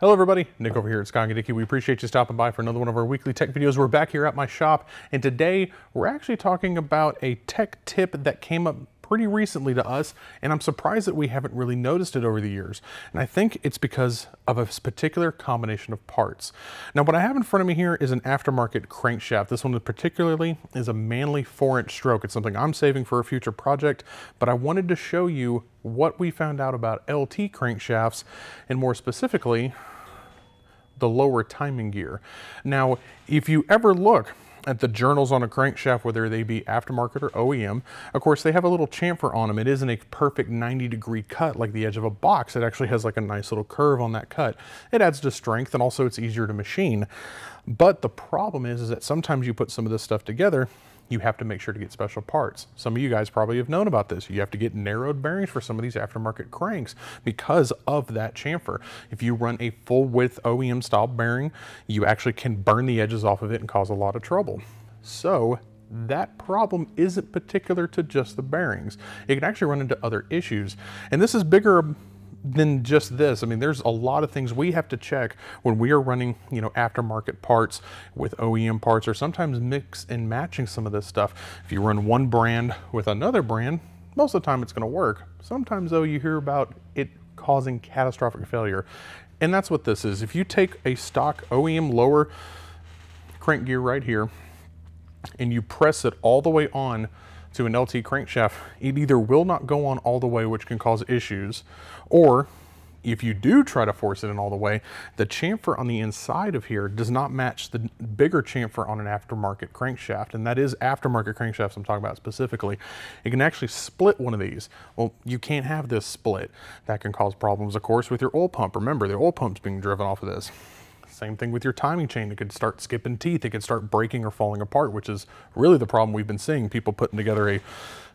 Hello everybody, Nick over here at and We appreciate you stopping by for another one of our weekly tech videos. We're back here at my shop and today we're actually talking about a tech tip that came up pretty recently to us, and I'm surprised that we haven't really noticed it over the years. And I think it's because of a particular combination of parts. Now, what I have in front of me here is an aftermarket crankshaft. This one particularly is a Manley 4-inch stroke. It's something I'm saving for a future project, but I wanted to show you what we found out about LT crankshafts, and more specifically, the lower timing gear. Now, if you ever look at the journals on a crankshaft, whether they be aftermarket or OEM. Of course, they have a little chamfer on them. It isn't a perfect 90 degree cut like the edge of a box. It actually has like a nice little curve on that cut. It adds to strength and also it's easier to machine. But the problem is, is that sometimes you put some of this stuff together you have to make sure to get special parts. Some of you guys probably have known about this. You have to get narrowed bearings for some of these aftermarket cranks because of that chamfer. If you run a full width OEM style bearing, you actually can burn the edges off of it and cause a lot of trouble. So that problem isn't particular to just the bearings. It can actually run into other issues. And this is bigger than just this. I mean, there's a lot of things we have to check when we are running, you know, aftermarket parts with OEM parts or sometimes mix and matching some of this stuff. If you run one brand with another brand, most of the time it's going to work. Sometimes though, you hear about it causing catastrophic failure. And that's what this is. If you take a stock OEM lower crank gear right here and you press it all the way on to an LT crankshaft, it either will not go on all the way, which can cause issues, or if you do try to force it in all the way, the chamfer on the inside of here does not match the bigger chamfer on an aftermarket crankshaft, and that is aftermarket crankshafts I'm talking about specifically. It can actually split one of these. Well, you can't have this split. That can cause problems, of course, with your oil pump. Remember, the oil pump's being driven off of this. Same thing with your timing chain. It could start skipping teeth. It could start breaking or falling apart, which is really the problem we've been seeing. People putting together a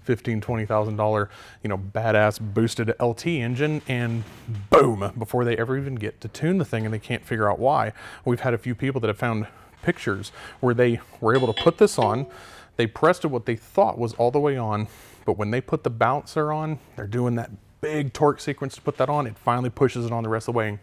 fifteen, twenty thousand dollar, you know, badass boosted LT engine, and boom, before they ever even get to tune the thing, and they can't figure out why. We've had a few people that have found pictures where they were able to put this on. They pressed it what they thought was all the way on, but when they put the balancer on, they're doing that big torque sequence to put that on. It finally pushes it on the rest of the way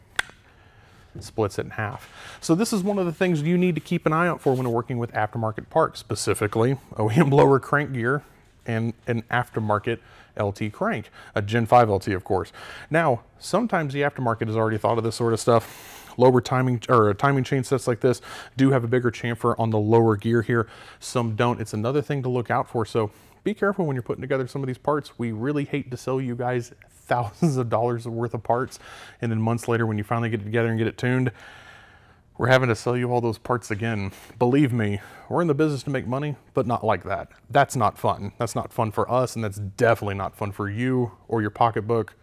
splits it in half. So this is one of the things you need to keep an eye out for when working with aftermarket parts, specifically OEM lower crank gear and an aftermarket LT crank, a Gen 5 LT of course. Now, sometimes the aftermarket has already thought of this sort of stuff. Lower timing or uh, timing chain sets like this do have a bigger chamfer on the lower gear here. Some don't. It's another thing to look out for. So be careful when you're putting together some of these parts. We really hate to sell you guys thousands of dollars worth of parts. And then months later, when you finally get it together and get it tuned, we're having to sell you all those parts again. Believe me, we're in the business to make money, but not like that. That's not fun. That's not fun for us, and that's definitely not fun for you or your pocketbook,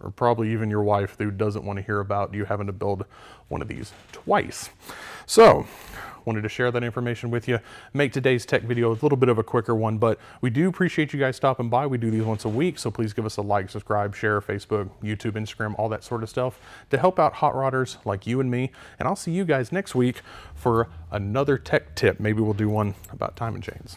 or probably even your wife who doesn't want to hear about you having to build one of these twice. So, wanted to share that information with you. Make today's tech video a little bit of a quicker one, but we do appreciate you guys stopping by. We do these once a week, so please give us a like, subscribe, share, Facebook, YouTube, Instagram, all that sort of stuff to help out hot rodders like you and me. And I'll see you guys next week for another tech tip. Maybe we'll do one about timing chains.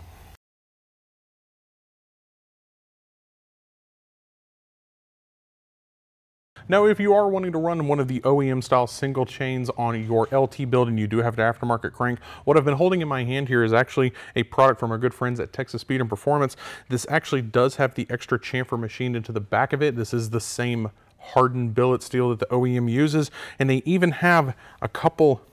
Now, if you are wanting to run one of the OEM style single chains on your LT build and you do have an aftermarket crank, what I've been holding in my hand here is actually a product from our good friends at Texas Speed and Performance. This actually does have the extra chamfer machined into the back of it. This is the same hardened billet steel that the OEM uses, and they even have a couple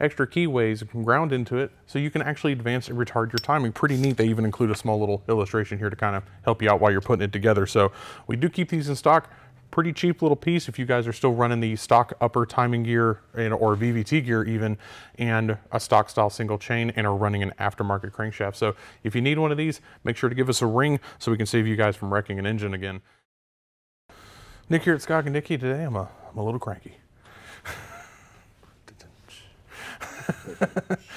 extra keyways ground into it so you can actually advance and retard your timing. Pretty neat. They even include a small little illustration here to kind of help you out while you're putting it together. So we do keep these in stock pretty cheap little piece if you guys are still running the stock upper timing gear or VVT gear even and a stock style single chain and are running an aftermarket crankshaft. So if you need one of these, make sure to give us a ring so we can save you guys from wrecking an engine again. Nick here at Scoggin-Dickey. Today I'm a, I'm a little cranky.